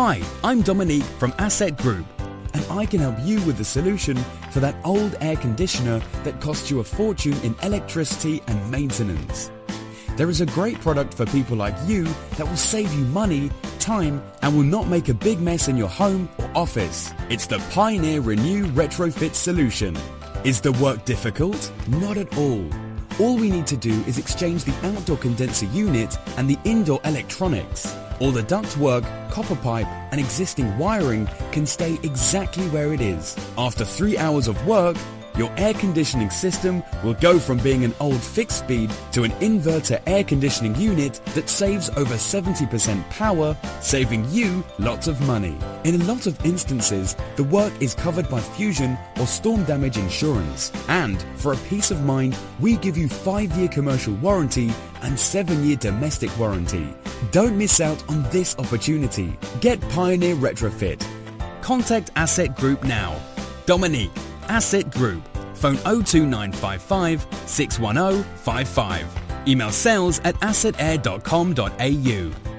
Hi, I'm Dominique from Asset Group, and I can help you with the solution for that old air conditioner that costs you a fortune in electricity and maintenance. There is a great product for people like you that will save you money, time, and will not make a big mess in your home or office. It's the Pioneer Renew Retrofit solution. Is the work difficult? Not at all. All we need to do is exchange the outdoor condenser unit and the indoor electronics. All the ductwork, copper pipe and existing wiring can stay exactly where it is. After three hours of work, your air conditioning system will go from being an old fixed speed to an inverter air conditioning unit that saves over 70% power, saving you lots of money. In a lot of instances, the work is covered by fusion or storm damage insurance. And for a peace of mind, we give you 5-year commercial warranty and 7-year domestic warranty. Don't miss out on this opportunity. Get Pioneer Retrofit. Contact Asset Group now. Dominique, Asset Group. Phone 02955 610 55. Email sales at assetair.com.au.